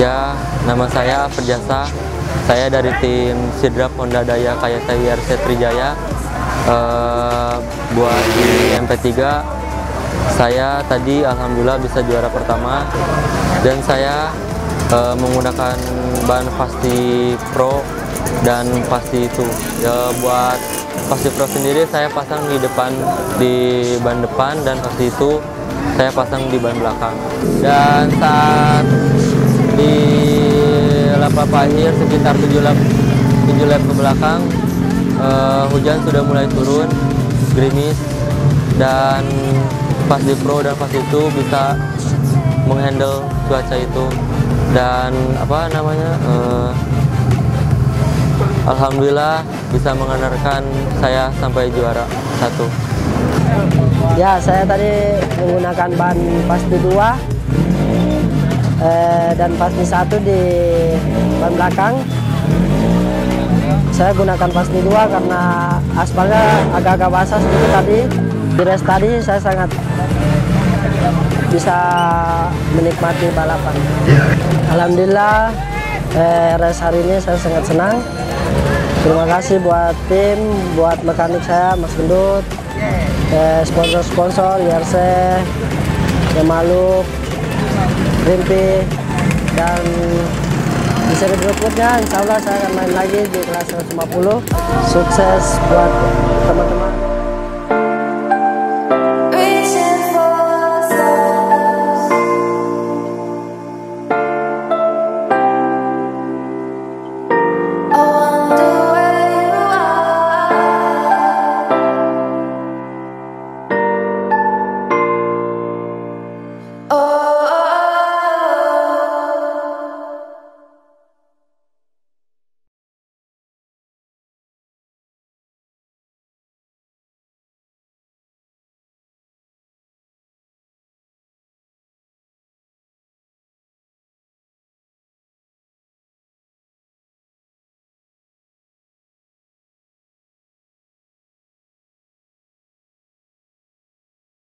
Nama saya Perjasa. Saya dari tim Sidrap Honda Daya Kayata IRC Trijaya. Eh, buat di MP3 saya tadi alhamdulillah bisa juara pertama dan saya eh, menggunakan ban Pasti Pro dan Pasti itu. Ya, buat Pasti Pro sendiri saya pasang di depan di ban depan dan Pasti itu saya pasang di ban belakang. Dan saat di lap lap akhir sekitar 7 lap 7 lap ke belakang. Eh, hujan sudah mulai turun gerimis dan pas di pro dan pas itu bisa menghandle cuaca itu. Dan apa namanya eh, alhamdulillah bisa mengantarkan saya sampai juara satu. Ya, saya tadi menggunakan ban pasti dua eh, dan pasti satu di ban belakang. Saya gunakan pasti dua karena aspalnya agak-agak basah sedikit tadi. Di race tadi saya sangat bisa menikmati balapan. Alhamdulillah eh, race hari ini saya sangat senang. Terima kasih buat tim, buat mekanik saya, Mas Gendut, eh, sponsor-sponsor, IRC, Rimpi, dan di seri berikutnya insya Allah saya akan main lagi di kelas 150. Sukses buat teman-teman.